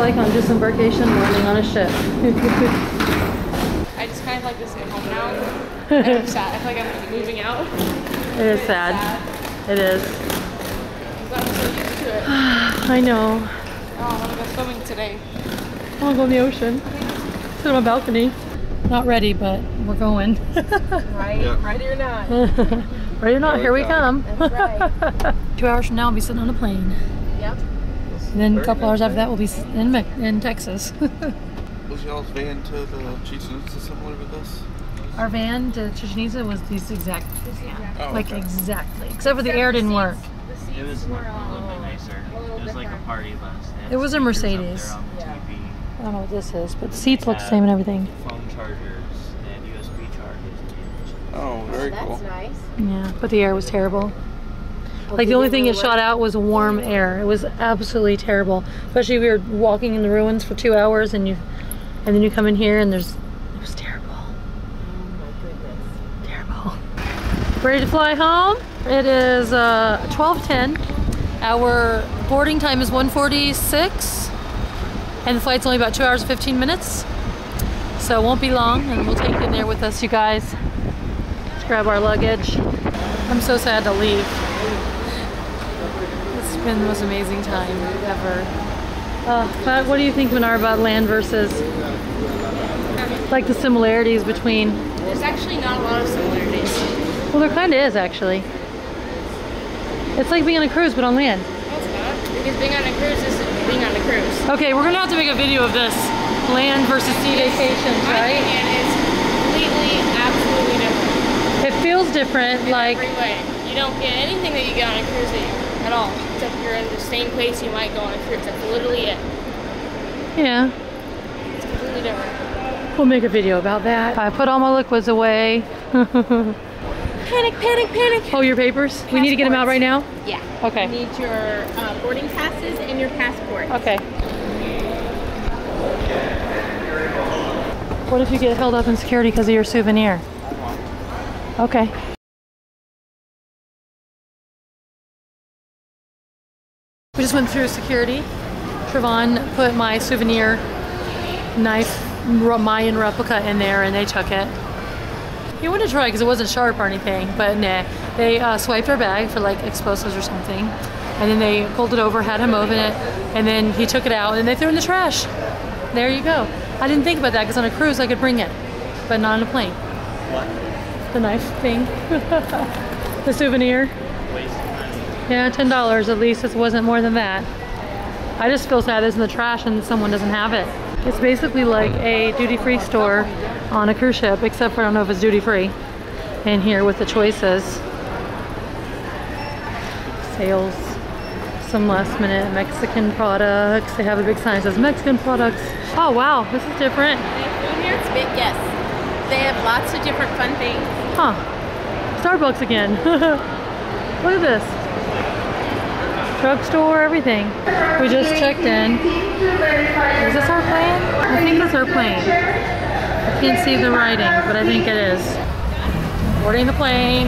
like on disembarkation landing on a ship. I just kind of like to stay home now. I'm sad. I feel like I'm moving out. it is sad. It is. But I'm so used to it. I know. Oh, I'm gonna go swimming today. I want to go in the ocean. Sit on my balcony. Not ready, but we're going. Right? Yeah. Ready or not? ready or not, Here here we we come. That's right. Two hours from now, I'll be sitting on a plane. Yep. And then a couple nice. hours after that, we'll be in, Me- in Texas. Was y'all's van to the Chichen Itza similar to this? Our van to Chichen Itza was this exact, Oh, like okay. exactly, except for the air didn't work. It was a little bit nicer. It was like a party bus. They It was a speakers up there Mercedes. on I don't know what this is, but the seats look the same and everything. phone chargers, and USB chargers. Oh, very That's cool. nice. Yeah, but the air was terrible. Like the only thing it shot out was warm air. It was absolutely terrible. Especially we were walking in the ruins for two hours, and you, and then you come in here and there's, it was terrible. Oh my goodness. terrible. Ready to fly home? It is uh, 12:10. Our boarding time is 1:46, and the flight's only about two hours and 15 minutes. So it won't be long, and we'll take you in there with us, you guys. Let's grab our luggage. I'm so sad to leave. It's been the most amazing time ever. Uh, but what do you think, Minar, about land versus like the similarities between? There's actually not a lot of similarities. Well, there kind of is actually. It's like being on a cruise, but on land. No, it's not. Because being on a cruise is being on a cruise. Okay, we're gonna have to make a video of this land versus sea vacations, My right? opinion it's completely, absolutely different. It feels different, In like every way. You don't get anything that you get on a cruise that you- at all. Except you're in the same place you might go on a cruise. That's literally it. yeah. It's completely different. We'll make a video about that. I put all my liquids away. Panic, panic, panic. oh, your papers? We need to get them out right now. Yeah. Okay. You need your uh, boarding passes and your passport. Okay. What if you get held up in security because of your souvenir? Okay. Just went through security. Trevon put my souvenir knife, Mayan replica in there and they took it. He wanted to try because it wasn't sharp or anything, but nah. They uh, swiped our bag for like explosives or something, and then they pulled it over, had him open it, and then he took it out and they threw it in the trash. There you go. I didn't think about that because on a cruise I could bring it, but not on a plane. What? The knife thing, the souvenir. Waste. Yeah, ten dollars at least. It wasn't more than that. I just feel sad it's in the trash and someone doesn't have it. It's basically like a duty-free store on a cruise ship, except for I don't know if it's duty-free. In here with the choices, sales, some last-minute Mexican products. They have a big sign that says Mexican products. Oh wow, this is different. They have food here. It's big, yes. They have lots of different fun things. Huh? Starbucks again. Look at this. Drugstore, everything. We just checked in. Is this our plane? I think it's our plane. I can't see the writing, but I think it is. Boarding the plane.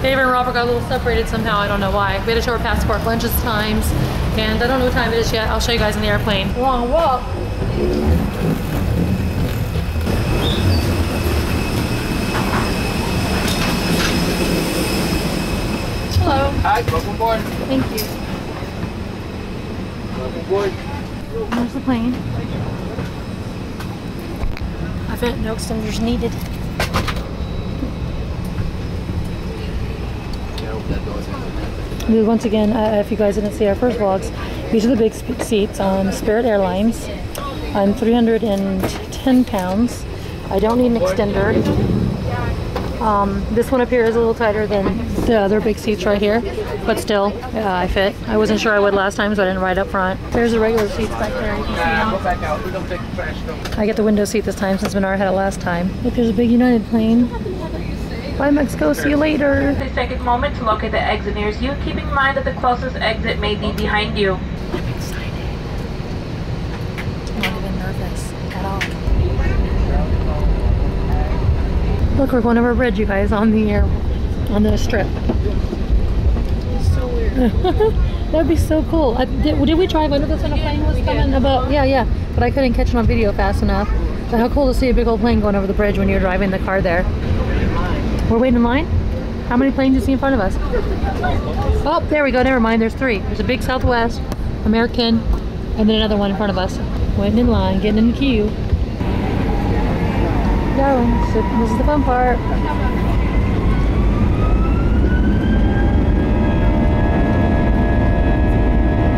David and Robert got a little separated somehow. I don't know why. We had to show our passport lunches times, and I don't know what time it is yet. I'll show you guys in the airplane. Long walk. Hello. Hi, welcome aboard. Thank you. Welcome aboard. There's the plane. I bet no extenders needed. Once again, uh, if you guys didn't see our first vlogs, these are the big seats on Spirit Airlines. I'm 310 pounds. I don't need an extender. Um, this one up here is a little tighter than the other big seats right here, but still, I fit. I wasn't sure I would last time, so I didn't ride up front. There's the regular seats back there. You can see them. I get the window seat this time since Menard had it last time. Look, there's a big United plane. Bye, Mexico. See you later. Take a moment to locate the exit nearest you, keeping in mind that the closest exit may be behind you. I'm excited. I'm not even nervous at all. Look, we're going over a bridge, you guys, on the air, on the strip. That'd be so cool. I, did, did we drive under this when a plane was coming? About yeah, yeah. But I couldn't catch it on video fast enough. But how cool to see a big old plane going over the bridge when you're driving the car there. We're waiting in line. How many planes do you see in front of us? Oh, there we go. Never mind. There's three. There's a big Southwest, American, and then another one in front of us. Waiting in line, getting in the queue. Going. So this is the fun part. Is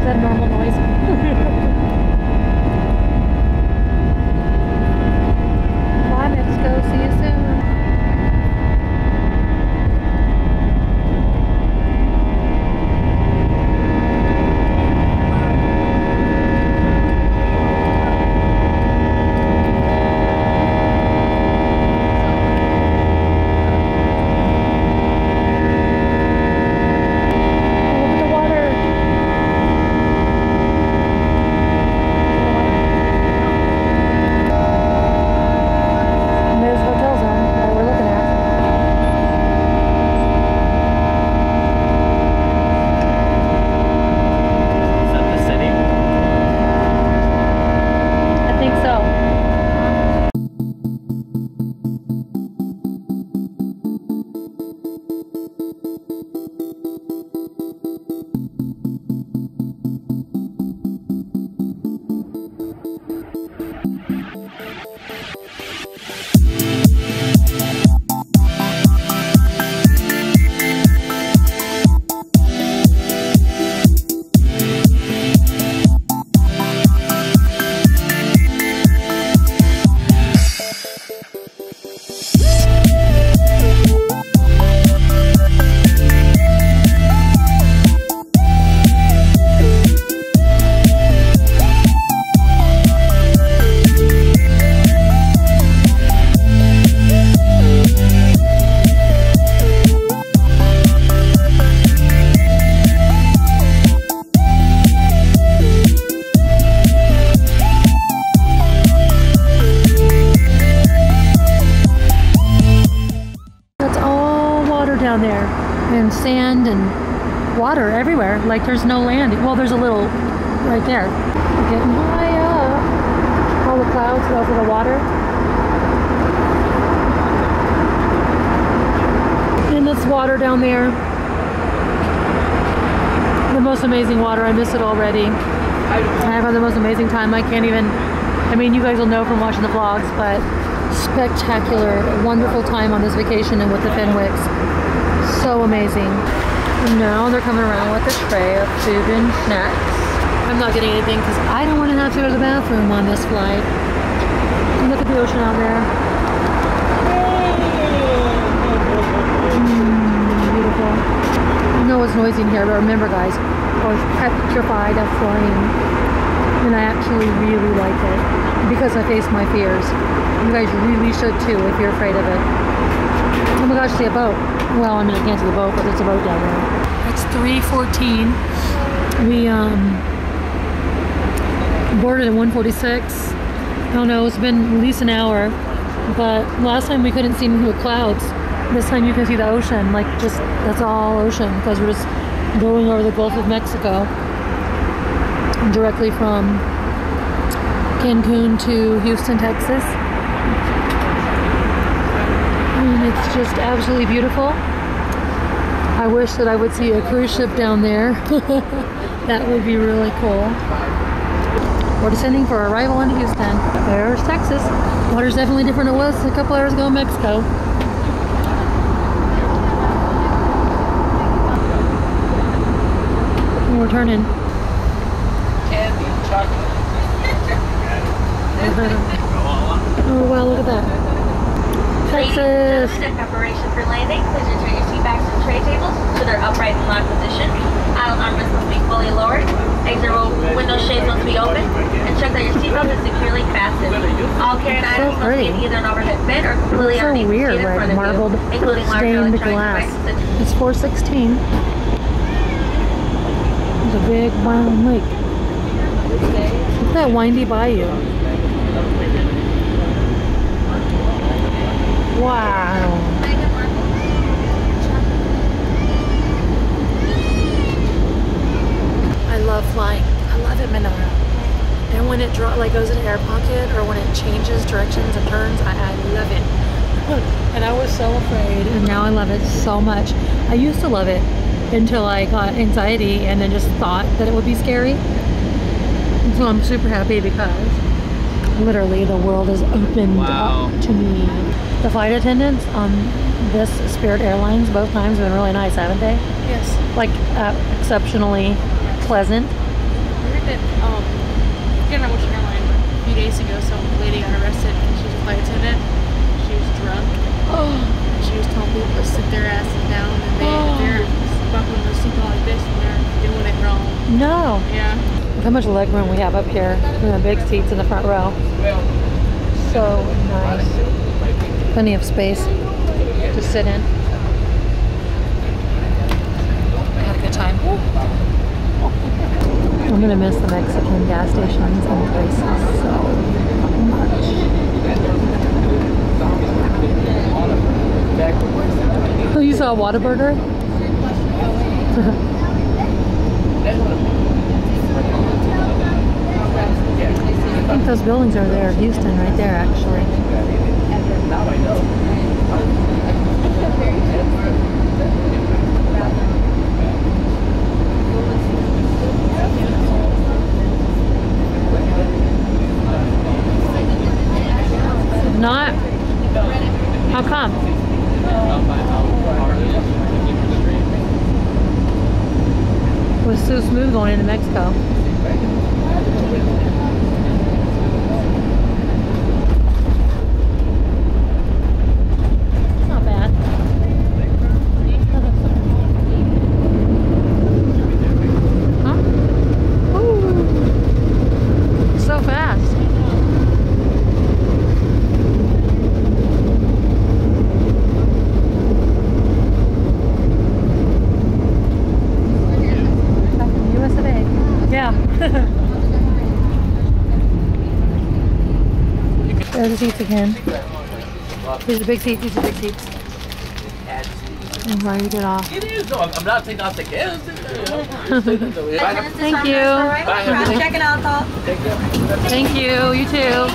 that normal noise? Bye, Mexico. See you soon. Like there's no land. Well, there's a little right there. We're getting high up. All the clouds over the water. And this water down there. The most amazing water. I miss it already. I have had the most amazing time. I can't even. I mean, you guys will know from watching the vlogs, but spectacular, wonderful time on this vacation and with the Fenwicks. So amazing. Now they're coming around with a tray of food and snacks. I'm not getting anything because I don't want to have to go to the bathroom on this flight. Look at the ocean out there. Mm, beautiful. I know it's noisy in here, but remember, guys, I was petrified of flying. And I actually really like it because I face my fears. You guys really should too if you're afraid of it. Oh my gosh, see a boat. Well, I mean, I can't see the boat, but there's a boat down there. It's 3.14. We um, boarded at 146. I don't know, it's been at least an hour. But last time we couldn't see the clouds. This time you can see the ocean. Like, just, that's all ocean because we're just going over the Gulf of Mexico directly from Cancun to Houston, Texas. And it's just absolutely beautiful. I wish that I would see a cruise ship down there. that would be really cool. We're descending for arrival in Houston. There's Texas. Water's definitely different than it was a couple hours ago in Mexico. We're turning. Oh wow, look at that. Texas. In preparation for landing, please return your seat backs and tray tables to their upright and locked position. Aisle armrests must be fully lowered. Exit row window shades must be open. And check that your seatbelt is securely fastened. All carrying So items must be in pretty. either an overhead bin or completely so underneath the weird, in front of you, marbled including stained glass. devices. It's 416. There's a big brown lake. Look at that windy bayou. Wow. Love flying. I love it, Monona. And when it draw, like goes into air pocket or when it changes directions and turns, I, I love it. and I was so afraid, and now I love it so much. I used to love it until I got anxiety and then just thought that it would be scary. And so I'm super happy because literally the world is opened Wow. up to me. The flight attendants on this Spirit Airlines both times have been really nice, haven't they? Yes. Like uh, exceptionally pleasant. I heard that, um, I forget which airline, but a few days ago, some lady got arrested because she was a flight attendant. She was drunk. Oh, And she was telling people to sit their asses down and they, Oh. they're buckling their seatbelt like this and they're doing it wrong. no. Yeah. Look how much leg room we have up here. And the big seats in the front row. So nice. Plenty of space to sit in. Had a good time. I'm gonna miss the Mexican gas stations and places so much. Oh, you saw a Whataburger? I think those buildings are there, Houston, right there, actually. Not. How come? Was so smooth going into Mexico. Not bad. huh? Ooh. So fast. Back in the US of A. Yeah. There's the seats again. These are big seats, these are big seats. I'm ready to get off. It is. No, I'm, I'm not taking off the gas. Thank you. Checking out though. Thank you. You too.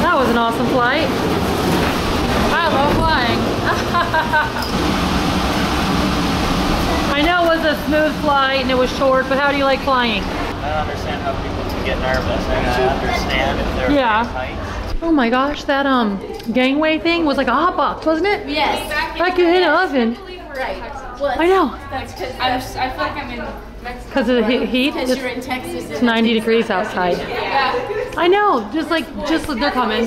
that was an awesome flight. I love flying. I know it was a smooth flight and it was short, but how do you like flying? I don't understand how people can get nervous. I, mean, I understand if they're Yeah. afraid heights. Oh my gosh, that um gangway thing was like a hot box, wasn't it? Yes. I could hit an oven. Right. Well, I know. That's because I'm, s- I feel like I'm in Mexico. Because of the he- heat. because It's you're in Texas. it's 90 degrees outside. Yeah. I know. Just like, just they're coming.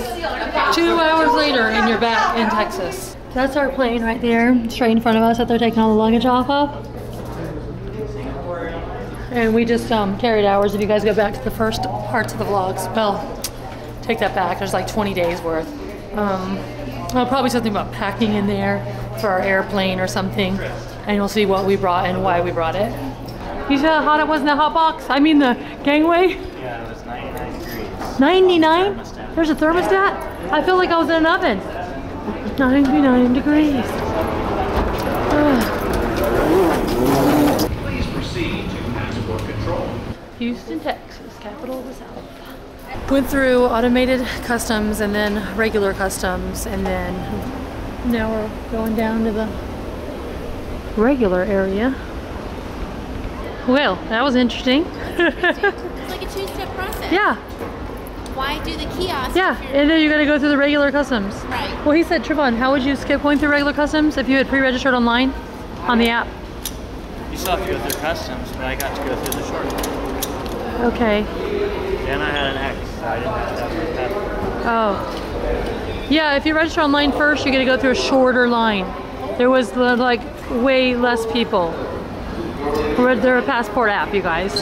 Two hours later, and you're back in Texas. That's our plane right there, straight in front of us that they're taking all the luggage off of. And we just um, carried ours. If you guys go back to the first parts of the vlogs, well, take that back. There's like 20 days worth. Um, well, probably something about packing in there for our airplane or something. And you'll see what we brought and why we brought it. You see how hot it was in the hot box? I mean the gangway? Yeah, it was 99 degrees. 99? Thermostat. There's a thermostat? I feel like I was in an oven. 99 degrees. Ugh. Please proceed to passport control. Houston, Texas, capital of the South. Went through automated customs and then regular customs, and then now we're going down to the regular area. Well, that was interesting. It's like a two-step process. yeah, Why do the kiosk? yeah, you're- and then you gotta go through the regular customs. Right. Well, he said, Trevon, how would you skip going through regular customs if you had pre-registered online on the app? You still have to go through customs, but I got to go through the short. Okay. Then I had an X, so I didn't have to have my passport. Oh. Yeah, if you register online first, you got to go through a shorter line. There was like way less people. We're they're a passport app, you guys.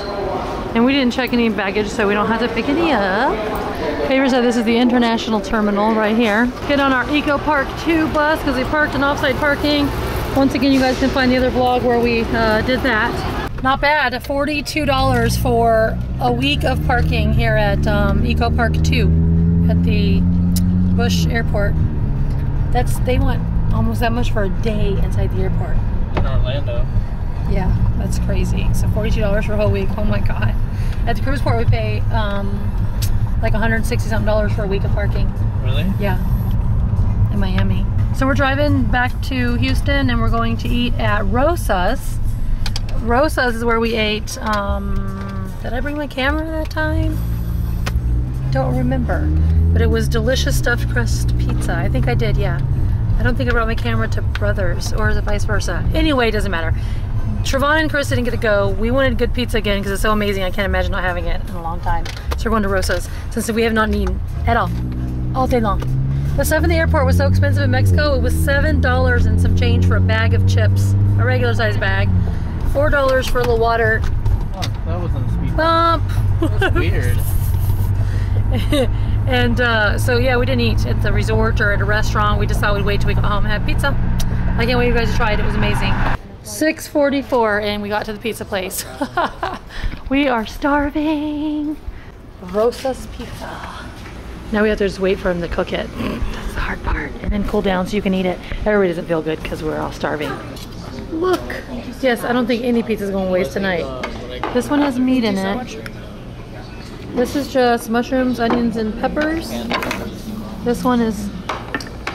And we didn't check any baggage, so we don't have to pick any up. Favor said this is the international terminal right here. Get on our Eco Park 2 bus because we parked in offsite parking. Once again, you guys can find the other vlog where we uh, did that. Not bad, $42 for a week of parking here at um, Eco Park 2 at the Bush Airport. That's they want almost that much for a day inside the airport. In Orlando. Yeah, that's crazy. So forty-two dollars for a whole week. Oh my god. At the cruise port, we pay um, like one hundred sixty something dollars for a week of parking. Really? Yeah, in Miami. So we're driving back to Houston, and we're going to eat at Rosas. Rosas is where we ate. Um, did I bring my camera that time? Don't remember, but it was delicious stuffed crust pizza. I think I did. Yeah. I don't think I brought my camera to Brothers, or it vice versa? Anyway, it doesn't matter. Trevon and Chris didn't get to go. We wanted good pizza again because it's so amazing. I can't imagine not having it in a long time. So we're going to Rosas since we have not eaten at all, all day long. The stuff in the airport was so expensive in Mexico. It was seven dollars and some change for a bag of chips, a regular size bag. Four dollars for a little water. Oh, that wasn't a speed Bump. That's weird. and uh, so yeah, we didn't eat at the resort or at a restaurant. We just thought we'd wait till we got home and have pizza. I can't wait for you guys to try it. It was amazing. 6:44 and we got to the pizza place. we are starving. Rosas Pizza. Now we have to just wait for him to cook it. That's the hard part. And then cool down so you can eat it. Everybody doesn't feel good because we're all starving. Look. Yes, I don't think any pizza is going to waste tonight. This one has meat in it. This is just mushrooms, onions, and peppers. This one is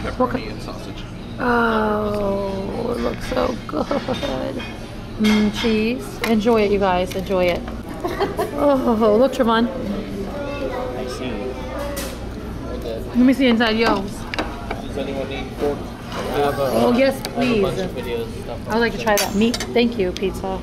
Pepperoni and sausage. Oh, it looks so good. Mm, cheese. Enjoy it, you guys. Enjoy it. Oh, look, Trevon. I see. Let me see inside. Yo. Does anyone need fork? Have a, Oh, yes, please. I would like to try that meat. Thank you, pizza.